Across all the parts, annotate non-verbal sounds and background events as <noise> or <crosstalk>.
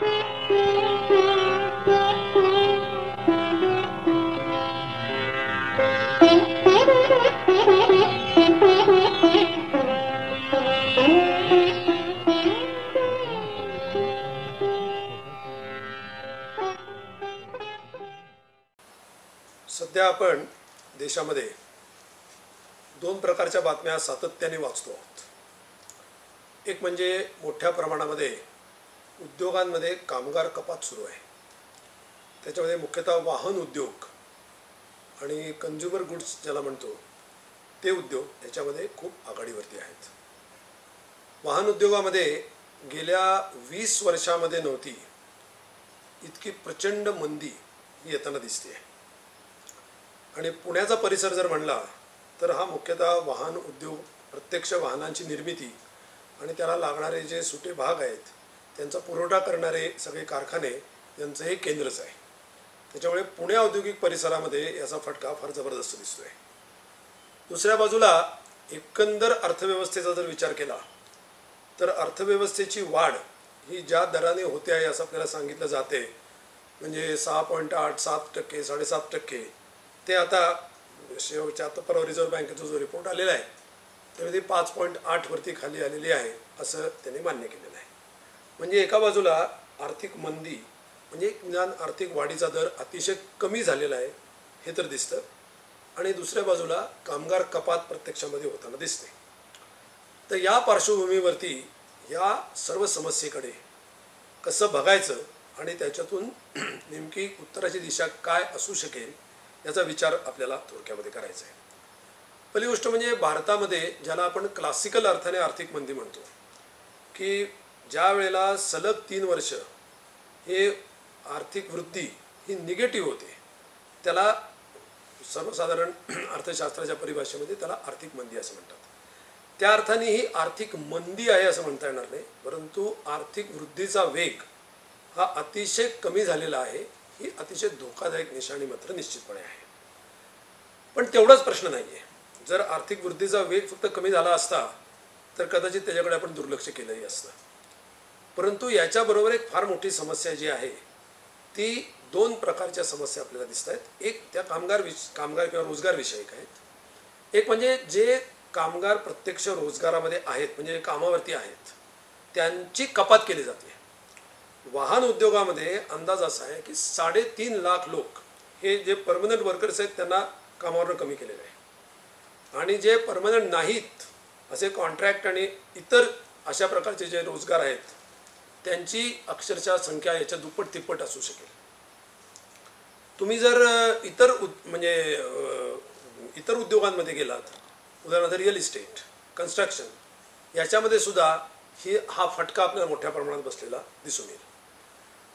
सध्या आपण देशामध्ये दोन प्रकारच्या बातम्या सातत्याने वाचतो आहोत. एक म्हणजे मोठ्या प्रमाणामध्ये उद्योगांमध्ये कामगार कपात सुरू आहे. त्याच्यामध्ये मुख्यतः वाहन उद्योग आणि कंझ्युमर गुड्स ज्याला म्हणतो ते उद्योग याच्यामध्ये खूप आघाडीवरती आहेत. वाहन उद्योगामध्ये गेल्या वीस वर्षामध्ये नव्हती इतकी प्रचंड मंदी ही येताना दिसते आणि पुण्याचा परिसर जर म्हणला तर हा मुख्यतः वाहन उद्योग प्रत्यक्ष वाहनांची निर्मिती आणि त्याला लागणारे जे सुटे भाग आहेत त्यांचा पुरवठा करणारे सगळे कारखाने यांचं हे केंद्रच आहे. त्याच्यामुळे पुणे औद्योगिक परिसरामध्ये याचा फटका फार जबरदस्त दिसतोय. दुसऱ्या बाजूला एकंदर अर्थव्यवस्थेचा जर विचार केला तर अर्थव्यवस्थेची वाढ ही ज्या दराने होते आहे असं आपल्याला सांगितलं जाते म्हणजे सहा पॉईंट आठ सात टक्के साडेसात टक्के ते आता शेवटच्या आता परवा रिझर्व्ह बँकेचा जो रिपोर्ट आलेला आहे त्यामध्ये पाच पॉईंट आठवरती खाली आलेली आहे असं त्यांनी मान्य केलेलं आहे. म्हणजे एका बाजूला आर्थिक मंदी म्हणजे ज्ञान आर्थिक वाढीचा दर अतिशय कमी झालेला आहे हे तर दिसतं. आणि दुसऱ्या बाजूला कामगार कपात प्रत्यक्षामध्ये होताना दिसते. तर या पार्श्वभूमीवरती या सर्व समस्येकडे कसं बघायचं आणि त्याच्यातून <clears throat> नेमकी उत्तराची दिशा काय असू शकेल याचा विचार आपल्याला थोडक्यामध्ये करायचा आहे. पहिली गोष्ट म्हणजे भारतामध्ये ज्याला आपण क्लासिकल अर्थाने आर्थिक मंदी म्हणतो की ज्या वेळेला सलग तीन वर्ष हे आर्थिक वृद्धी ही निगेटिव्ह होते त्याला सर्वसाधारण <clears throat> अर्थशास्त्राच्या परिभाषेमध्ये त्याला आर्थिक मंदी असं म्हणतात. त्या अर्थाने ही आर्थिक मंदी आहे असं म्हणता येणार नाही परंतु आर्थिक वृद्धीचा वेग हा अतिशय कमी झालेला आहे ही अतिशय धोकादायक निशाणी मात्र निश्चितपणे आहे. पण तेवढाच प्रश्न नाही आहे जर आर्थिक वृद्धीचा वेग फक्त कमी झाला असता तर कदाचित त्याच्याकडे आपण दुर्लक्ष केलंही असतं. परंतु याच्याबरोबर एक फार मोठी समस्या जी आहे ती दोन प्रकारच्या समस्या आपल्याला दिसत आहेत. एक त्या कामगार विष कामगार किंवा रोजगार विषयक आहेत. एक म्हणजे जे कामगार प्रत्यक्ष रोजगारामध्ये आहेत म्हणजे जे कामावरती आहेत त्यांची कपात केली जाते. वाहन उद्योगामध्ये अंदाज असा आहे की साडेतीन लाख लोक हे जे परमनंट वर्कर्स आहेत त्यांना कामावरनं कमी केलेलं आहे. आणि जे परमनंट नाहीत असे कॉन्ट्रॅक्ट आणि इतर अशा प्रकारचे जे रोजगार आहेत त्यांची अक्षरशः संख्या याच्या दुप्पट तिप्पट असू शकेल. तुम्ही जर इतर उद म्हणजे इतर उद्योगांमध्ये गेलात उदाहरणार्थ रिअल इस्टेट कन्स्ट्रक्शन याच्यामध्ये सुद्धा ही हा फटका आपल्याला मोठ्या प्रमाणात बसलेला दिसून येईल.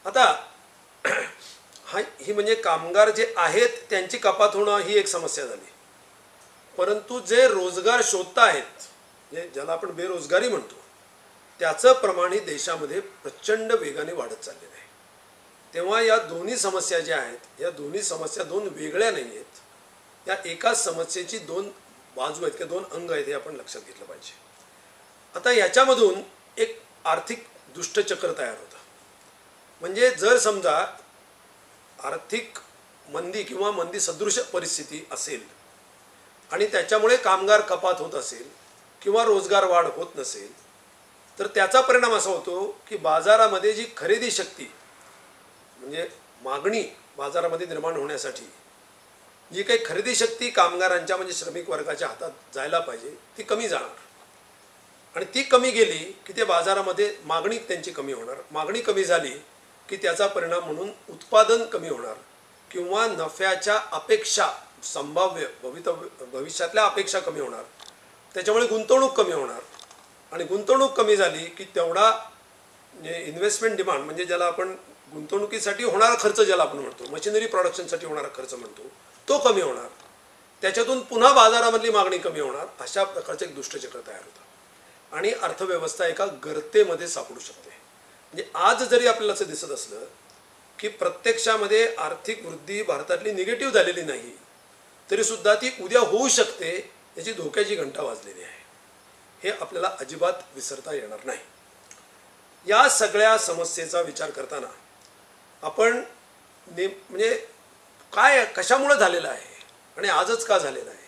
आता <clears throat> हा ही म्हणजे कामगार जे आहेत त्यांची कपात होणं ही एक समस्या झाली. परंतु जे रोजगार शोधता आहेत म्हणजे ज्याला आपण बेरोजगारी म्हणतो त्याचं प्रमाण ही देशामध्ये प्रचंड वेगाने वाढत चाललेलं आहे. तेव्हा या दोन्ही समस्या ज्या आहेत या दोन्ही समस्या दोन वेगळ्या नाही आहेत. या एकाच समस्येची दोन बाजू आहेत किंवा दोन अंग आहेत हे आपण लक्षात घेतलं पाहिजे. आता याच्यामधून एक आर्थिक दुष्टचक्र तयार होतं. म्हणजे जर समजा आर्थिक मंदी किंवा मंदी सदृश परिस्थिती असेल आणि त्याच्यामुळे कामगार कपात होत असेल किंवा रोजगार वाढ होत नसेल तर त्याचा परिणाम असा होतो की बाजारामध्ये जी खरेदी शक्ती म्हणजे मागणी बाजारामध्ये निर्माण होण्यासाठी जी काही खरेदी शक्ती कामगारांच्या म्हणजे श्रमिक वर्गाच्या हातात जायला पाहिजे ती कमी जाणार. आणि ती कमी गेली की ते बाजारामध्ये मागणी त्यांची कमी होणार. मागणी कमी झाली की त्याचा परिणाम म्हणून उत्पादन कमी होणार किंवा नफ्याच्या अपेक्षा संभाव्य भवितव्य भविष्यातल्या अपेक्षा कमी होणार. त्याच्यामुळे गुंतवणूक कमी होणार. आणि गुंतवणूक कमी झाली की तेवढा म्हणजे इन्व्हेस्टमेंट डिमांड म्हणजे ज्याला आपण गुंतवणुकीसाठी होणारा खर्च ज्याला आपण म्हणतो मशिनरी प्रोडक्शनसाठी होणारा खर्च म्हणतो तो कमी होणार. त्याच्यातून पुन्हा बाजारामधली मागणी कमी होणार अशा प्रकारचं एक दुष्टचक्र तयार होतं. आणि अर्थव्यवस्था एका गर्तेमध्ये सापडू शकते. म्हणजे आज जरी आपल्याला असं दिसत असलं की प्रत्यक्षामध्ये आर्थिक वृद्धी भारतातली निगेटिव्ह झालेली नाही तरीसुद्धा ती उद्या होऊ शकते याची धोक्याची घंटा वाजलेली आहे. हे आपल्याला अजिबात विसरता येणार नाही. या सगळ्या समस्येचा विचार करताना आपण ने म्हणजे काय कशामुळं झालेलं आहे आणि आजच का झालेलं आहे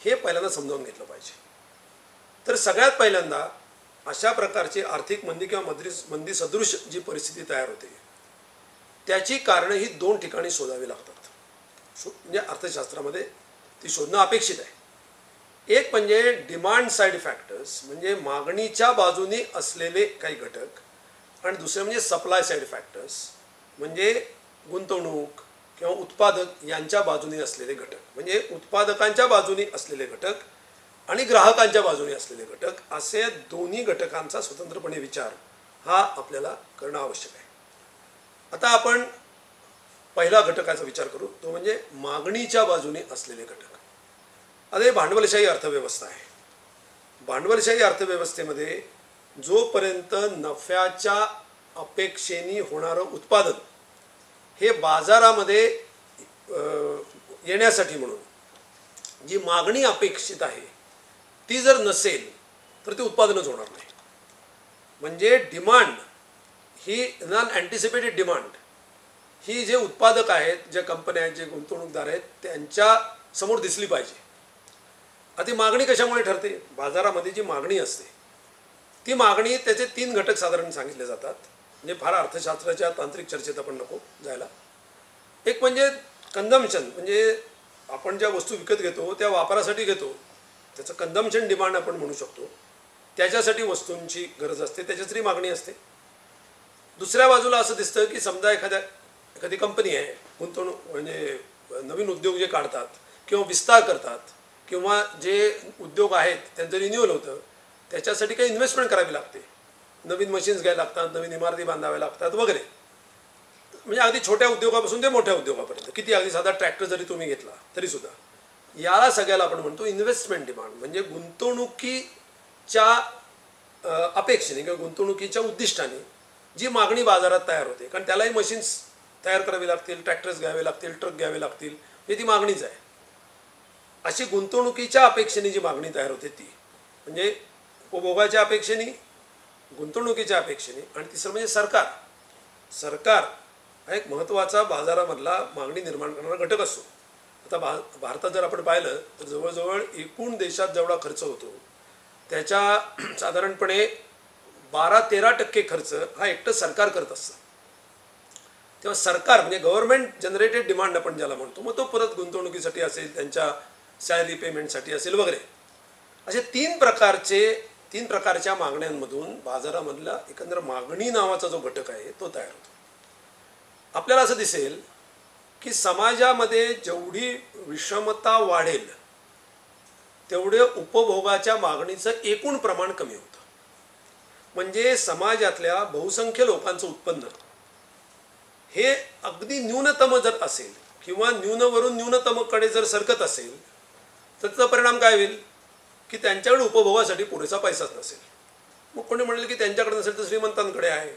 हे पहिल्यांदा समजावून घेतलं पाहिजे. तर सगळ्यात पहिल्यांदा अशा प्रकारची आर्थिक मंदी किंवा मद्री मंदी सदृश जी परिस्थिती तयार होते त्याची कारणं ही दोन ठिकाणी शोधावी लागतात. शो म्हणजे अर्थशास्त्रामध्ये ती शोधणं अपेक्षित आहे. एक म्हणजे डिमांड साईड फॅक्टर्स म्हणजे मागणीच्या बाजूनी असलेले काही घटक आणि दुसरे म्हणजे सप्लाय साईड फॅक्टर्स म्हणजे गुंतवणूक किंवा उत्पादक यांच्या बाजूने असलेले घटक. म्हणजे उत्पादकांच्या बाजूने असलेले घटक आणि ग्राहकांच्या बाजूने असलेले घटक असे दोन्ही घटकांचा स्वतंत्रपणे विचार हा आपल्याला करणं आवश्यक आहे. आता आपण पहिला घटकाचा विचार करू तो म्हणजे मागणीच्या बाजूने असलेले घटक. आता हे भांडवलशाही अर्थव्यवस्था आहे. भांडवलशाही अर्थव्यवस्थेमध्ये जोपर्यंत नफ्याच्या अपेक्षेने होणारं उत्पादन हे बाजारामध्ये येण्यासाठी म्हणून जी मागणी अपेक्षित आहे ती जर नसेल तर ते उत्पादनच होणार नाही. म्हणजे डिमांड ही नॉन अँटिसिपेटेड डिमांड ही जे उत्पादक आहेत ज्या कंपन्या आहेत जे गुंतवणूकदार आहेत त्यांच्यासमोर दिसली पाहिजे. आता ती मागणी कशामुळे ठरते? बाजारामध्ये जी मागणी असते ती मागणी त्याचे तीन घटक साधारण सांगितले जातात म्हणजे फार अर्थशास्त्राच्या तांत्रिक चर्चेत आपण नको जायला. एक म्हणजे कन्झम्पशन म्हणजे आपण ज्या वस्तू विकत घेतो त्या वापरासाठी घेतो त्याचं कन्झम्पशन डिमांड आपण म्हणू शकतो. त्याच्यासाठी वस्तूंची गरज असते त्याच्यासाठी मागणी असते. दुसऱ्या बाजूला असं दिसतं की समजा एखाद्या एखादी कंपनी आहे गुंतवणूक म्हणजे नवीन उद्योग जे काढतात किंवा विस्तार करतात किंवा जे उद्योग आहेत त्यांचं रिन्युअल होतं त्याच्यासाठी काही इन्व्हेस्टमेंट करावी लागते. नवीन मशीन्स घ्यायला लागतात नवीन इमारती बांधाव्या लागतात वगैरे. म्हणजे अगदी छोट्या उद्योगापासून ते मोठ्या उद्योगापर्यंत. किती अगदी साधा ट्रॅक्टर जरी तुम्ही घेतला तरीसुद्धा. याला सगळ्याला आपण म्हणतो इन्व्हेस्टमेंट डिमांड म्हणजे गुंतवणुकीच्या अपेक्षेने किंवा गुंतवणुकीच्या उद्दिष्टाने जी मागणी बाजारात तयार होते. कारण त्यालाही मशीन्स तयार करावी लागतील ट्रॅक्टर्स घ्यावे लागतील ट्रक घ्यावे लागतील हे ती मागणीच आहे. अशी गुंतवणुकीच्या अपेक्षेने जी मागणी तयार होते ती. म्हणजे उपभोगाच्या अपेक्षेने गुंतवणुकीच्या अपेक्षेने आणि तिसरं म्हणजे सरकार. सरकार हा एक महत्त्वाचा बाजारामधला मागणी निर्माण करणारा घटक असतो. आता भा भारतात जर आपण पाहिलं तर जवळजवळ एकूण देशात जेवढा खर्च होतो त्याच्या <clears throat> साधारणपणे बारा तेरा टक्के खर्च हा एकटं सरकार करत असतं. तेव्हा सरकार म्हणजे गव्हर्नमेंट जनरेटेड डिमांड आपण ज्याला म्हणतो मग तो परत गुंतवणुकीसाठी असेल त्यांच्या सॅलरी पेमेंटसाठी असेल वगैरे. असे तीन प्रकारचे तीन प्रकारच्या मागण्यांमधून बाजारामधला एकंदर मागणी नावाचा जो घटक आहे तो तयार होतो. आपल्याला असं दिसेल की समाजामध्ये जेवढी विषमता वाढेल तेवढे उपभोगाच्या मागणीचं एकूण प्रमाण कमी होतं. म्हणजे समाजातल्या बहुसंख्य लोकांचं उत्पन्न. हे अगदी न्यूनतम जर असेल किंवा न्यूनवरून न्यूनतमकडे जर सरकत असेल तर त्याचा परिणाम काय होईल? की त्यांच्याकडे उपभोगासाठी पुरेसा पैसाच नसेल. मग कोणी म्हणेल की त्यांच्याकडे नसेल तर श्रीमंतांकडे आहे.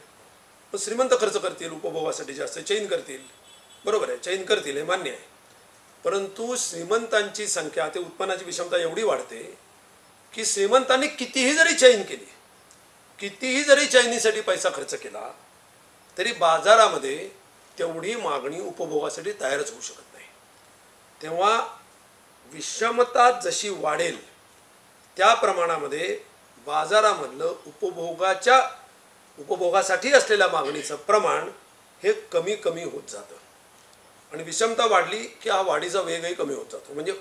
मग श्रीमंत खर्च करतील उपभोगासाठी जास्त चैन करतील. बरोबर आहे चैन करतील हे मान्य आहे. परंतु श्रीमंतांची संख्या ते उत्पन्नाची विषमता एवढी वाढते की श्रीमंतांनी कितीही जरी चैन केली कितीही जरी चैनीसाठी पैसा खर्च केला तरी बाजारामध्ये तेवढी मागणी उपभोगासाठी तयारच होऊ शकत नाही. तेव्हा विषमता जशी वाढेल त्या प्रमाणामध्ये बाजारामधलं उपभोगाच्या उपभोगासाठी असलेल्या मागणीचं प्रमाण हे कमी कमी होत जातं. आणि विषमता वाढली की हा वाढीचा वेगही कमी होत जातो. म्हणजे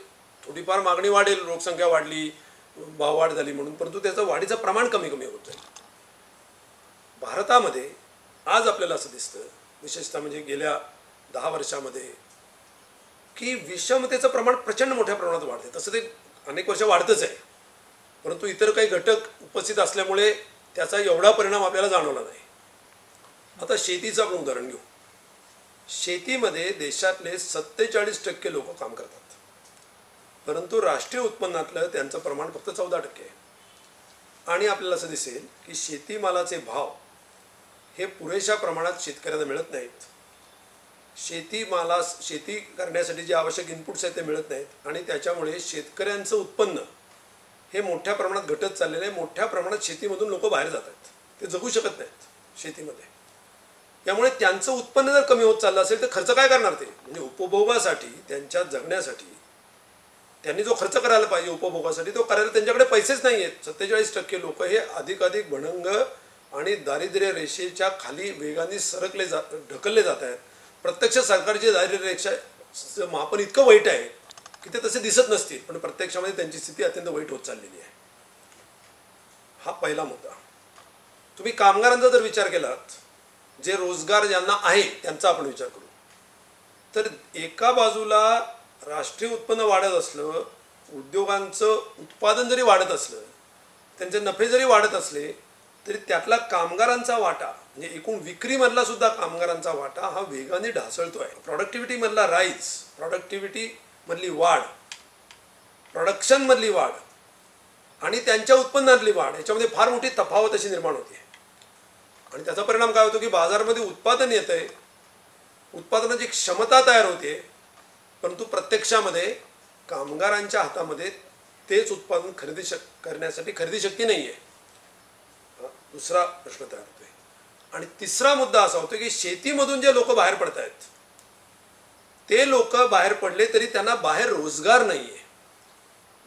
थोडीफार मागणी वाढेल लोकसंख्या वाढली भाववाढ झाली म्हणून परंतु त्याचं वाढीचं प्रमाण कमी कमी होत जाईल. भारतामध्ये आज आपल्याला असं दिसतं विशेषतः म्हणजे गेल्या दहा वर्षामध्ये की विषमतेचं प्रमाण प्रचंड मोठ्या प्रमाणात वाढते. तसं ते अनेक वर्ष वाढतच आहे. परंतु इतर काही घटक उपस्थित असल्यामुळे त्याचा एवढा परिणाम आपल्याला जाणवला नाही. आता शेतीचं आपण उदाहरण घेऊ. शेतीमध्ये देशातले सत्तेचाळीस टक्के लोक काम करतात. परंतु राष्ट्रीय उत्पन्नातलं त्यांचं प्रमाण फक्त चौदा टक्के आहे. आणि आपल्याला असं दिसेल की शेतीमालाचे भाव हे पुरेशा प्रमाणात शेतकऱ्यांना मिळत नाहीत. शेतीमाला शेती करण्यासाठी जे आवश्यक इनपुट्स आहेत ते मिळत नाहीत. आणि त्याच्यामुळे शेतकऱ्यांचं उत्पन्न हे मोठ्या प्रमाणात घटत चाललेलं आहे. मोठ्या प्रमाणात शेतीमधून लोक बाहेर जात आहेत. ते जगू शकत नाहीत शेतीमध्ये. त्यामुळे त्यांचं उत्पन्न जर कमी होत चाललं असेल तर खर्च काय करणार ते? म्हणजे उपभोगासाठी त्यांच्या जगण्यासाठी त्यांनी जो खर्च करायला पाहिजे उपभोगासाठी तो करायला त्यांच्याकडे पैसेच नाही आहेत. सत्तेचाळीस टक्के लोक हे अधिकाधिक भणंग आणि दारिद्र्य रेषेच्या खाली वेगाने सरकले जात ढकलले जात आहेत. प्रत्यक्ष सरकारची दारिद्र्यरेक्षा मापन इतकं वाईट आहे की ते तसे दिसत नसतील. पण प्रत्यक्षामध्ये त्यांची स्थिती अत्यंत वाईट होत चाललेली आहे. हा पहिला मुद्दा. तुम्ही कामगारांचा जर विचार केलात जे रोजगार ज्यांना आहे त्यांचा आपण विचार करू. तर एका बाजूला राष्ट्रीय उत्पन्न वाढत असलं उद्योगांचं उत्पादन जरी वाढत असलं त्यांचे नफे जरी वाढत असले तरी त्यातला कामगारांचा वाटा म्हणजे एकूण विक्रीमधला सुद्धा कामगारांचा वाटा हा वेगाने ढासळतो आहे प्रॉडक्टिव्हिटीमधला राईज प्रॉडक्टिव्हिटीमधली वाढ प्रोडक्शनमधली वाढ आणि त्यांच्या उत्पन्नातली वाढ याच्यामध्ये फार मोठी तफावत अशी निर्माण होते आणि त्याचा परिणाम काय होतो की बाजारामध्ये उत्पादन येत आहे उत्पादनाची क्षमता तयार होते परंतु प्रत्यक्षामध्ये कामगारांच्या हातामध्ये तेच उत्पादन खरेदी शक करण्यासाठी खरेदी शक्ती नाही आहे दुसरा प्रश्न तयार होतोय. आणि तिसरा मुद्दा असा होतो की शेतीमधून जे लोक बाहेर पडत आहेत ते लोक बाहेर पडले तरी त्यांना बाहेर रोजगार नाही आहे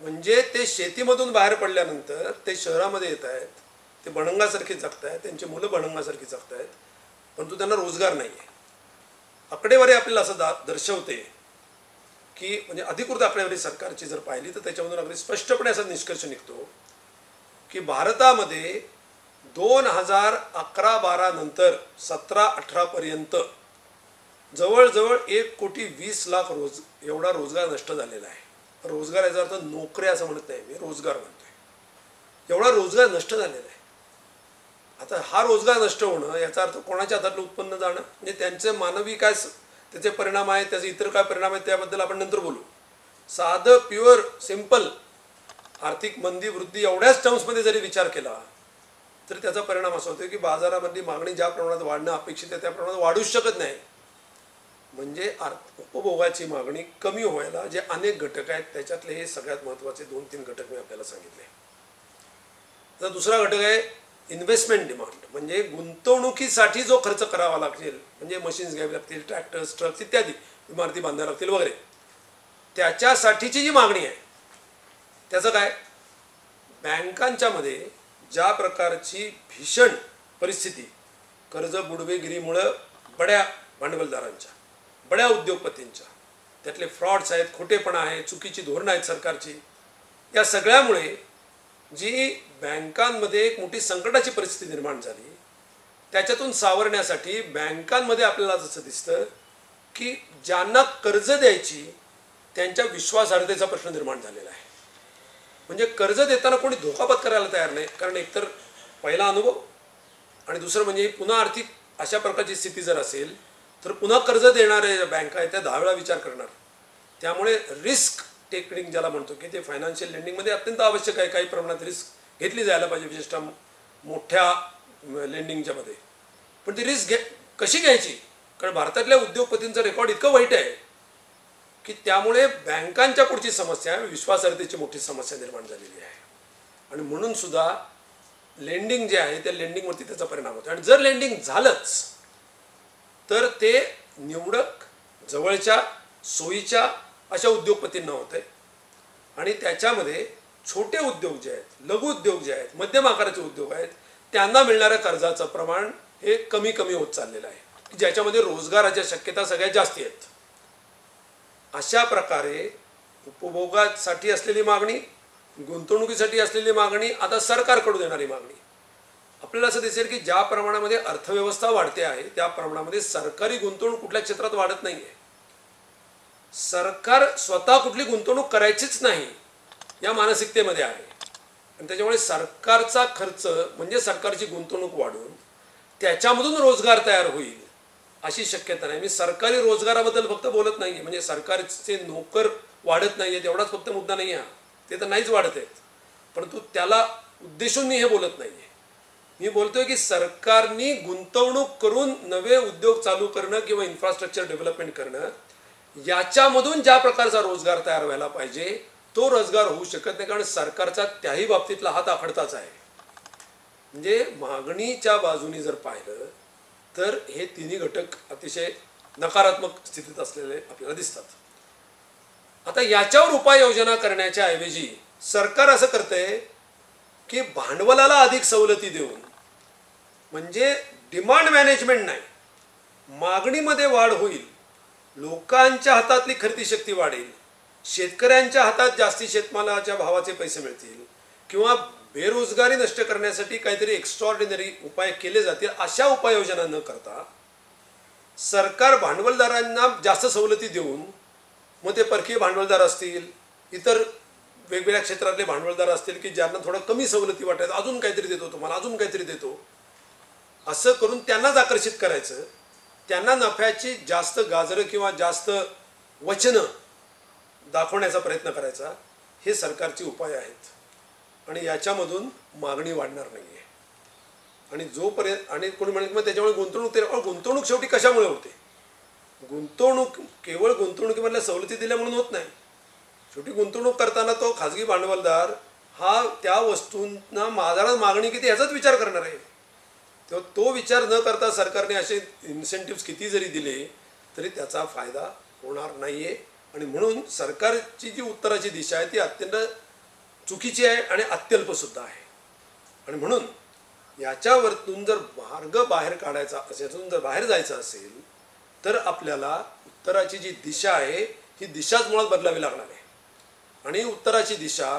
म्हणजे ते शेतीमधून बाहेर पडल्यानंतर ते शहरामध्ये येत आहेत ते बणंगासारखे जगत आहेत त्यांची मुलं बणंगासारखी जगत आहेत परंतु त्यांना रोजगार नाही आहे आकडेवारी आपल्याला असं दा दर्शवते की म्हणजे अधिकृत आकडेवारी सरकारची जर पाहिली तर त्याच्यामधून अगदी स्पष्टपणे असा निष्कर्ष निघतो की भारतामध्ये दोन हजार अकरा बारा नंतर सतरा अठरापर्यंत जवळजवळ एक कोटी वीस लाख रोज एवढा रोजगार नष्ट झालेला आहे. रोजगार याचा अर्थ नोकऱ्या असं म्हणत नाही मी रोजगार म्हणतोय. एवढा रोजगार नष्ट झालेला आहे. आता हा रोजगार नष्ट होणं याचा अर्थ कोणाच्या हातातलं उत्पन्न जाणं म्हणजे त्यांचे मानवी काय त्याचे परिणाम आहेत त्याचे इतर काय परिणाम आहेत त्याबद्दल आपण नंतर बोलू. साधं प्युअर सिंपल आर्थिक मंदी वृद्धी एवढ्याच टर्म्समध्ये जरी विचार केला तर त्याचा परिणाम असा होतो की बाजारामधली मागणी ज्या प्रमाणात वाढणं अपेक्षित आहे त्या प्रमाणात वाढूच शकत नाही. म्हणजे उपभोगाची मागणी कमी व्हायला जे अनेक घटक आहेत त्याच्यातले हे सगळ्यात महत्त्वाचे दोन तीन घटक मी आपल्याला सांगितले. आता दुसरा घटक आहे इन्व्हेस्टमेंट डिमांड म्हणजे गुंतवणुकीसाठी जो खर्च करावा लागेल म्हणजे मशीन्स घ्यावी लागतील ट्रॅक्टर्स ट्रक्स इत्यादी इमारती बांधाव्या लागतील वगैरे. त्याच्यासाठीची जी मागणी आहे त्याचं काय? बँकांच्या मध्ये ज्या प्रकारची भीषण परिस्थिती कर्ज बुडवेगिरीमुळं बड्या भांडवलदारांच्या बड्या उद्योगपतींच्या त्यातले फ्रॉड्स आहेत खोटेपणा आहे चुकीची धोरणं आहेत सरकारची या सगळ्यामुळे जी बँकांमध्ये एक मोठी संकटाची परिस्थिती निर्माण झाली त्याच्यातून सावरण्यासाठी बँकांमध्ये आपल्याला जसं दिसतं की ज्यांना कर्ज द्यायची त्यांच्या विश्वासार्हतेचा प्रश्न निर्माण झालेला आहे. म्हणजे कर्ज देताना कोणी धोकापत करायला तयार नाही. कारण एकतर पहिला अनुभव आणि दुसरं म्हणजे पुन्हा आर्थिक अशा प्रकारची स्थिती जर असेल तर पुन्हा कर्ज देणारे ज्या बँका आहेत त्या दहा वेळा विचार करणार. त्यामुळे रिस्क टेकनिंग ज्याला म्हणतो की ते फायनान्शियल लेंडिंगमध्ये अत्यंत आवश्यक आहे. काही प्रमाणात रिस्क घेतली जायला पाहिजे विशेषतः मोठ्या लेंडिंगच्या मध्ये. पण ती रिस्क घे कशी घ्यायची? कारण भारतातल्या उद्योगपतींचं रेकॉर्ड इतकं वाईट आहे. की त्यामुळे बँकांच्या पुढची समस्या विश्वासार्हतेची मोठी समस्या निर्माण झालेली आहे. आणि म्हणून सुद्धा लेंडिंग जे आहे त्या लेंडिंगवरती त्याचा परिणाम होतो. आणि जर लेंडिंग झालंच तर ते निवडक जवळच्या सोयीच्या अशा उद्योगपतींना होते. आणि त्याच्यामध्ये छोटे उद्योग जे आहेत लघु उद्योग जे आहेत मध्यम आकाराचे उद्योग आहेत त्यांना मिळणाऱ्या कर्जाचं प्रमाण हे कमी कमी होत चाललेलं आहे. ज्याच्यामध्ये रोजगाराच्या शक्यता सगळ्यात जास्ती आहेत. अशा प्रकारे उपभोगासाठी असलेली मागणी गुंतवणुकीसाठी असलेली मागणी आता सरकारकडून येणारी मागणी. आपल्याला असं दिसेल की ज्या प्रमाणामध्ये अर्थव्यवस्था वाढते आहे त्या प्रमाणामध्ये सरकारी गुंतवणूक कुठल्या क्षेत्रात वाढत नाही आहे सरकार स्वतः कुठली गुंतवणूक करायचीच नाही या मानसिकतेमध्ये आहे. आणि त्याच्यामुळे सरकारचा खर्च म्हणजे सरकारची गुंतवणूक वाढून त्याच्यामधून रोजगार तयार होईल. अशी शक्यता नाही. मी सरकारी रोजगाराबद्दल फक्त बोलत नाही म्हणजे सरकारचे नोकर वाढत नाही आहेत एवढाच फक्त मुद्दा नाही आहे ते तर नाहीच वाढत आहेत. परंतु त्याला उद्देशून मी हे बोलत नाही आहे मी बोलतोय की सरकारनी गुंतवणूक करून नवे उद्योग चालू करणं किंवा इन्फ्रास्ट्रक्चर डेव्हलपमेंट करणं याच्यामधून ज्या प्रकारचा रोजगार तयार व्हायला पाहिजे तो रोजगार होऊ शकत नाही. कारण सरकारचा त्याही बाबतीतला हात आखडताच आहे. म्हणजे मागणीच्या बाजूनी जर पाहिलं तर हे तिन्ही घटक अतिशय नकारात्मक स्थितीत असलेले आपल्याला दिसतात. आता याच्यावर उपाययोजना करण्याच्या ऐवजी सरकार असं करतंय की भांडवलाला अधिक सवलती देऊन म्हणजे डिमांड मॅनेजमेंट नाही मागणीमध्ये वाढ होईल लोकांच्या हातातली खरेदी शक्ती वाढेल शेतकऱ्यांच्या हातात जास्ती शेतमालाच्या भावाचे पैसे मिळतील किंवा बेरोजगारी नष्ट करण्यासाठी काहीतरी एक्स्ट्रॉर्डिनरी उपाय केले जातील अशा उपाययोजना न करता सरकार भांडवलदारांना जास्त सवलती देऊन मग ते परकीय भांडवलदार असतील इतर वेगवेगळ्या क्षेत्रातले भांडवलदार असतील की ज्यांना थोडं कमी सवलती वाटायचं अजून काहीतरी देतो तुम्हाला अजून काहीतरी देतो. असं करून त्यांनाच आकर्षित करायचं. त्यांना नफ्याची जास्त गाजरं किंवा जास्त वचनं दाखवण्याचा प्रयत्न करायचा. हे सरकारचे उपाय आहेत. आणि याच्यामधून मागणी वाढणार नाही आहे आणि जोपर्यंत आणि कोणी म्हणेल मग त्याच्यामुळे गुंतवणूक ते गुंतवणूक शेवटी कशामुळे होते? गुंतवणूक केवळ गुंतवणुकीमधल्या सवलती दिल्या म्हणून होत नाही. शेवटी गुंतवणूक करताना तो खाजगी भांडवलदार हा त्या वस्तूंना बाजारात मागणी किती याचाच विचार करणार आहे. तेव्हा तो विचार न करता सरकारने असे इन्सेंटिव्ह किती जरी दिले तरी त्याचा फायदा होणार नाही आहे आणि म्हणून सरकारची जी उत्तराची दिशा आहे ती अत्यंत चुकीची आहे आणि अत्यल्प सुद्धा आहे. आणि म्हणून याच्यावरतून जर मार्ग बाहेर काढायचा असेल यातून जर बाहेर जायचं असेल तर आपल्याला उत्तराची जी दिशा आहे ही दिशाच मुळात बदलावी लागणार आहे. आणि उत्तराची दिशा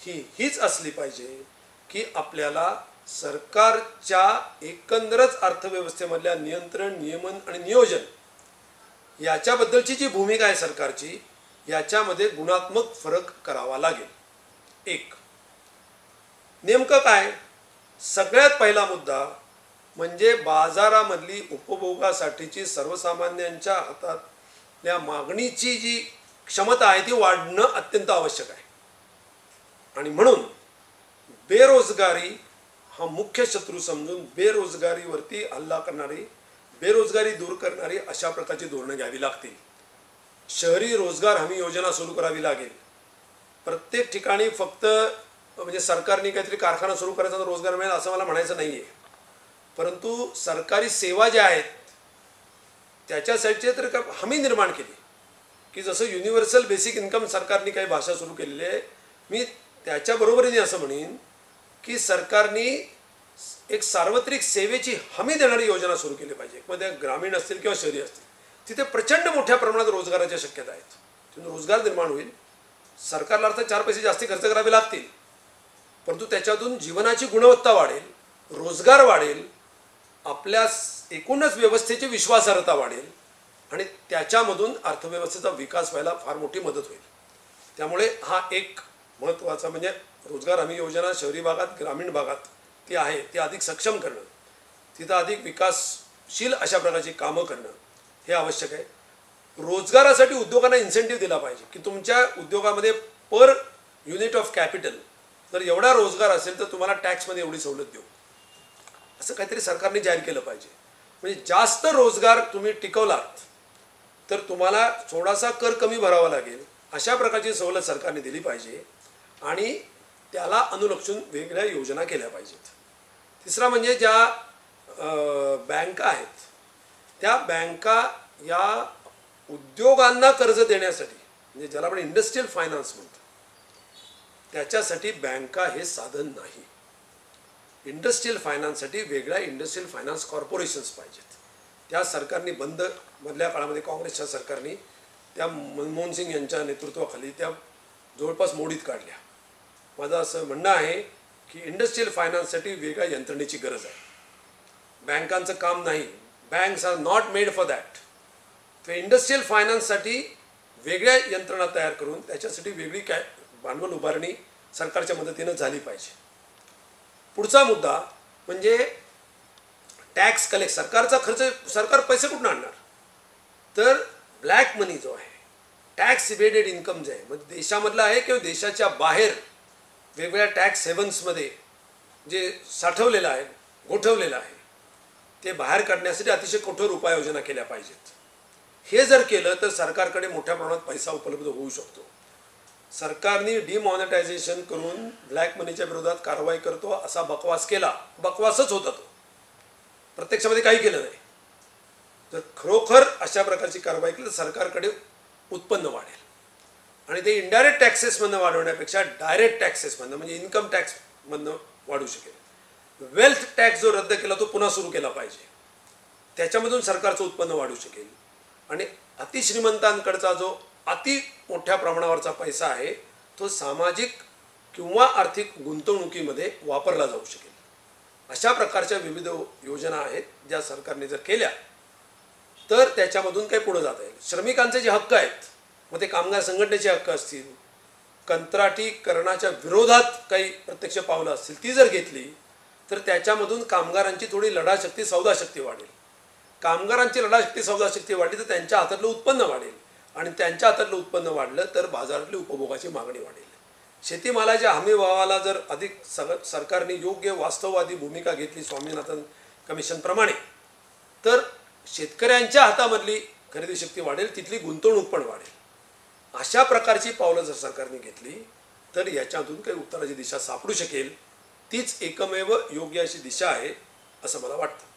ही हीच असली पाहिजे की आपल्याला सरकारच्या एकंदरच अर्थव्यवस्थेमधल्या नियंत्रण नियमन आणि नियोजन याच्याबद्दलची जी भूमिका आहे सरकारची याच्यामध्ये गुणात्मक फरक करावा लागेल. एक. नेमकं काय? सगळ्यात पहिला मुद्दा म्हणजे बाजारामधली उपभोगासाठीची सर्वसामान्यांच्या हातातल्या मागणीची जी क्षमता आहे ती वाढणं अत्यंत आवश्यक आहे. आणि म्हणून बेरोजगारी हा मुख्य शत्रू समजून बेरोजगारीवरती हल्ला करणारी बेरोजगारी दूर करणारी अशा प्रकारची धोरणं घ्यावी लागतील. शहरी रोजगार हमी योजना सुरू करावी लागेल. प्रत्येक ठिकाणी फक्त म्हणजे सरकारने काहीतरी कारखाना सुरू करायचा तर रोजगार मिळेल असं मला म्हणायचं नाही आहे परंतु सरकारी सेवा ज्या आहेत त्याच्यासाठी तर का हमी निर्माण केली. की जसं युनिव्हर्सल बेसिक इन्कम सरकारने काही भाषा सुरू केलेली आहे मी त्याच्याबरोबरीने असं म्हणेन की सरकारने एक सार्वत्रिक सेवेची हमी देणारी योजना सुरू केली पाहिजे. मग त्या ग्रामीण असतील किंवा शहरी असतील तिथे प्रचंड मोठ्या प्रमाणात रोजगाराच्या शक्यता आहेत. रोजगार निर्माण होईल. सरकारला अर्थात चार पैसे जास्ती खर्च करावे लागतील. परंतु त्याच्यातून जीवनाची गुणवत्ता वाढेल रोजगार वाढेल आपल्या एकूणच व्यवस्थेची विश्वासार्हता वाढेल आणि त्याच्यामधून अर्थव्यवस्थेचा विकास व्हायला फार मोठी मदत होईल. त्यामुळे हा एक महत्त्वाचा म्हणजे रोजगार हमी योजना शहरी भागात ग्रामीण भागात ती आहे ती अधिक सक्षम करणं तिथं अधिक विकासशील अशा प्रकारची कामं करणं हे आवश्यक आहे. रोजगारासाठी उद्योगांना इन्सेंटिव्ह दिला पाहिजे. की तुमच्या उद्योगामध्ये पर युनिट ऑफ कॅपिटल जर एवढा रोजगार असेल तर तुम्हाला टॅक्समध्ये एवढी सवलत देऊ. असं काहीतरी सरकारने जाहीर केलं पाहिजे. म्हणजे जास्त रोजगार तुम्ही टिकवलात तर तुम्हाला थोडासा कर कमी भरावा लागेल. अशा प्रकारची सवलत सरकारने दिली पाहिजे आणि त्याला अनुलक्षून वेगळ्या योजना केल्या पाहिजेत. तिसरा म्हणजे ज्या बँका आहेत त्या बँका या उद्योगांना कर्ज देण्यासाठी म्हणजे ज्याला आपण इंडस्ट्रीयल फायनान्स म्हणतो त्याच्यासाठी बँका हे साधन नाही. इंडस्ट्रीयल फायनान्ससाठी वेगळ्या इंडस्ट्रीयल फायनान्स कॉर्पोरेशन्स पाहिजेत. त्या सरकारने बंद मधल्या काळामध्ये काँग्रेसच्या सरकारने त्या मनमोहन सिंग यांच्या नेतृत्वाखाली त्या जवळपास मोडीत काढल्या. माझं असं म्हणणं आहे की इंडस्ट्रीयल फायनान्ससाठी वेगळ्या यंत्रणेची गरज आहे. बँकांचं काम नाही. Banks are not made for that तर इंडस्ट्रीयल फायनान्ससाठी वेगळ्या यंत्रणा तयार करून त्याच्यासाठी वेगळी काय भांडवल उभारणी सरकारच्या मदतीनं झाली पाहिजे. पुढचा मुद्दा म्हणजे टॅक्स कलेक्ट सरकारचा खर्च सरकार पैसे कुठून आणणार? तर ब्लॅक मनी जो आहे टॅक्स इव्हेडेड इन्कम जे आहे म्हणजे देशामधला आहे किंवा देशाच्या बाहेर वेगवेगळ्या टॅक्स हेवन्समध्ये जे साठवलेलं आहे गोठवलेलं आहे ते बाहेर काढण्यासाठी अतिशय कठोर उपाययोजना केल्या पाहिजेत. हे जर केलं तर सरकारकडे मोठ्या प्रमाणात पैसा उपलब्ध होऊ शकतो. सरकारने डिमॉनिटायझेशन करून ब्लॅक मनीच्या विरोधात कारवाई करतो असा बकवास केला बकवासच होता तो. प्रत्यक्षामध्ये काही केलं नाही. जर खरोखर अशा प्रकारची कारवाई केली तर सरकारकडे उत्पन्न वाढेल. आणि ते इनडायरेक्ट टॅक्सेसमधनं वाढवण्यापेक्षा डायरेक्ट टॅक्सेसमधनं म्हणजे इन्कम टॅक्समधनं वाढू शकेल. वेल्थ टॅक्स जो रद्द केला तो पुन्हा सुरू केला पाहिजे. त्याच्यामधून सरकारचं उत्पन्न वाढू शकेल. आणि अतिश्रीमंतांकडचा जो अति मोठ्या प्रमाणावरचा पैसा आहे तो सामाजिक किंवा आर्थिक गुंतवणुकीमध्ये वापरला जाऊ शकेल. अशा प्रकारच्या विविध योजना आहेत ज्या सरकारने जर केल्या तर त्याच्यामधून काही पुढं जाता येईल. श्रमिकांचे जे हक्क आहेत मग ते कामगार संघटनेचे हक्क असतील कंत्राटीकरणाच्या विरोधात काही प्रत्यक्ष पावलं असतील ती जर घेतली तर त्याच्यामधून कामगारांची थोडी लढाशक्ती सौदाशक्ती वाढेल. कामगारांची लढाशक्ती सौदाशक्ती वाढली तर त्यांच्या हातातलं उत्पन्न वाढेल. आणि त्यांच्या हातातलं उत्पन्न वाढलं तर बाजारातली उपभोगाची मागणी वाढेल. शेतीमालाच्या हमी भावाला जर अधिक सग सरकारने योग्य वास्तववादी भूमिका घेतली स्वामीनाथन कमिशनप्रमाणे तर शेतकऱ्यांच्या हातामधली खरेदी शक्ती वाढेल तिथली गुंतवणूक पण वाढेल. अशा प्रकारची पावलं जर सरकारने घेतली तर याच्यातून काही उत्तराची दिशा सापडू शकेल. तीच एकमेव योग्य अशी दिशा आहे असं मला वाटतं.